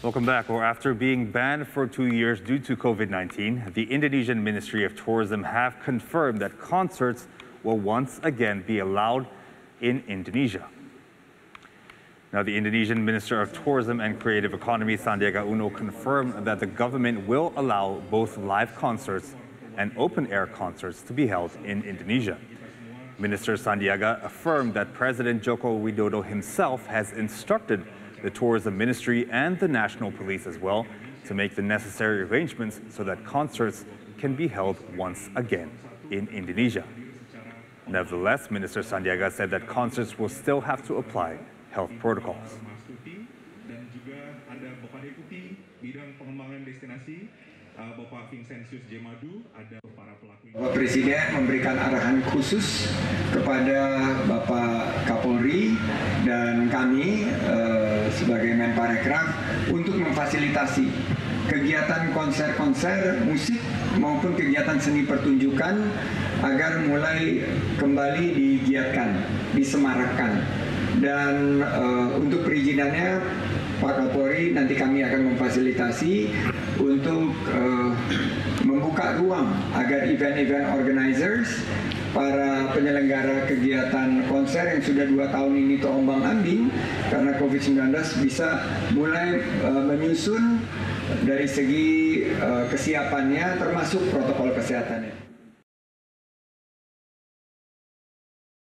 Welcome back. Well, after being banned for two years due to COVID-19, the Indonesian Ministry of Tourism have confirmed that concerts will once again be allowed in Indonesia. Now, the Indonesian Minister of Tourism and Creative Economy, Sandiaga Uno, confirmed that the government will allow both live concerts and open-air concerts to be held in Indonesia. Minister Sandiaga affirmed that President Joko Widodo himself has instructed the tourism ministry and the national police as well to make the necessary arrangements so that concerts can be held once again in Indonesia. Nevertheless, Minister Sandiaga said that concerts will still have to apply health protocols. dan juga ada Bapak Deputi Bidang Pengembangan Destinasi uh, Bapak Vincentius Jemadu, ada para pelaku Bapak Presiden memberikan arahan khusus kepada Bapak Kapolri dan kami eh, sebagai Menparekraf untuk memfasilitasi kegiatan konser-konser musik maupun kegiatan seni pertunjukan agar mulai kembali digiatkan, disemarakkan. Dan eh, untuk perizinannya Pak Kapolri nanti kami akan memfasilitasi untuk eh, membuka ruang agar event-event organizers, para penyelenggara kegiatan konser yang sudah dua tahun ini terombang ambing COVID-19 bisa mulai eh, menyusun dari segi eh, kesiapannya termasuk protokol kesehatannya.